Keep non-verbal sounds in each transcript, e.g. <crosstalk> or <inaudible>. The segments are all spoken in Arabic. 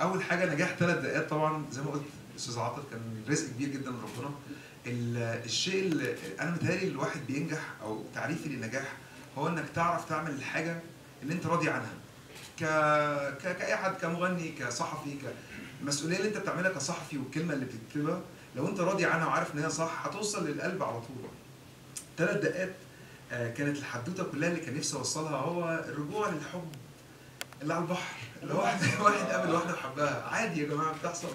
أول حاجة نجاح ثلاث دقائق طبعا زي ما قلت أستاذ عاطف كان رزق كبير جدا من ربنا. ال- الشيء اللي أنا متهيألي الواحد بينجح أو تعريفي للنجاح هو إنك تعرف تعمل الحاجة اللي أنت راضي عنها. ك... ك... كأي حد كمغني كصحفي كمسؤوليه اللي أنت بتعملها كصحفي والكلمة اللي بتكتبها لو أنت راضي عنها وعارف ان هي صح هتوصل للقلب على طول. ثلاث دقائق آه، كانت الحدوته كلها اللي كان نفسي أوصلها هو الرجوع للحب. اللي على البحر اللي واحد <laughs> واحد قابل واحدة وحبها عادي يا جماعة بتحصل.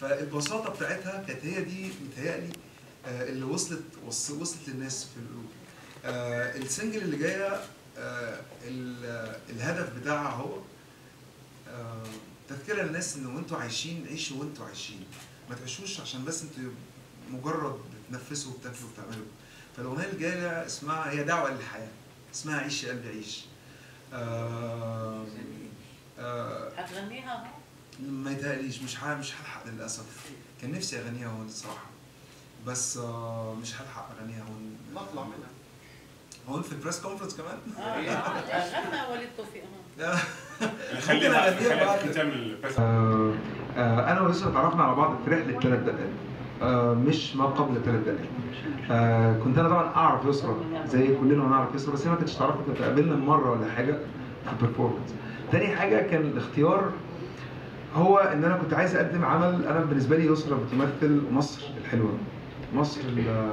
فالبساطة بتاعتها كانت هي دي متهيألي آه، اللي وصلت وص- وصلت للناس في القلوب آه، السنجل اللي جاية آه، ال- الهدف بتاعها هو تذكرة للناس إن وأنتوا عايشين عيشوا وأنتوا عايشين. ما تعيشوش عشان بس أنتوا مجرد بتنفسوا وبتاكلوا وبتعملوا. فالأغنية اللي جاية اسمها هي دعوة للحياة اسمها عيش يا قلبي عيش. آه ما يتهيأليش مش ح- مش هلحق للأسف. كان نفسي أغنيها هون الصراحة. بس آه مش هلحق أغنيها هون. نطلع منها. هون في البريس كونفرنس كمان؟ آه <laughs> آه، غنى وليد توفيق اهو ممكن خلي <laughs> بقى أغنيها خلي بعد. تعمل بس آه آه أنا ويسرا اتعرفنا على بعض في رحله ثلاث دقائق آه مش ما قبل ثلاث دقائق آه كنت أنا طبعا أعرف يسرا زي كلنا نعرف يسرا بس هي ما كانتش تعرفني. كنت قابلنا مرة ولا حاجة في البرفورمانس تاني حاجة كان الاختيار هو إن أنا كنت عايز أقدم عمل أنا بالنسبة لي يسرا بتمثل مصر الحلوة. مصر ال-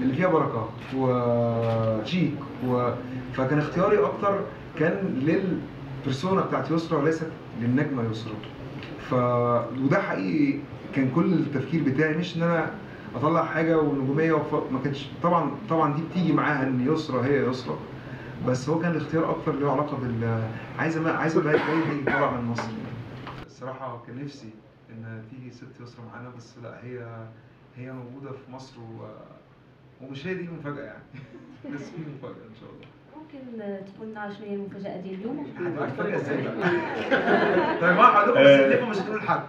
اللي فيها بركة وشيك و... فكان اختياري أكتر كان للبرسونا بتاعت يسرا وليست للنجمة يسرا ف وده حقيقي كان كل التفكير بتاعي مش إن أنا أطلع حاجة ونجومية وف... ما كانتش طبعا طبعا دي بتيجي معاها إن يسرا هي يسرا بس هو كان الاختيار أكتر له علاقة بال عايز ما عايز أبقى طالع من مصر. الصراحه كان نفسي ان تيجي ست يسرا معانا بس لا هي هي موجوده في مصر و... ومش هي دي المفاجاه يعني بس في مفاجاه ان شاء الله ممكن تقول لنا شنو هي المفاجأة ديال اليوم؟ هتبقى مفاجاه إزاي بقى؟ طيب ما لكم بس مش هتقول لحد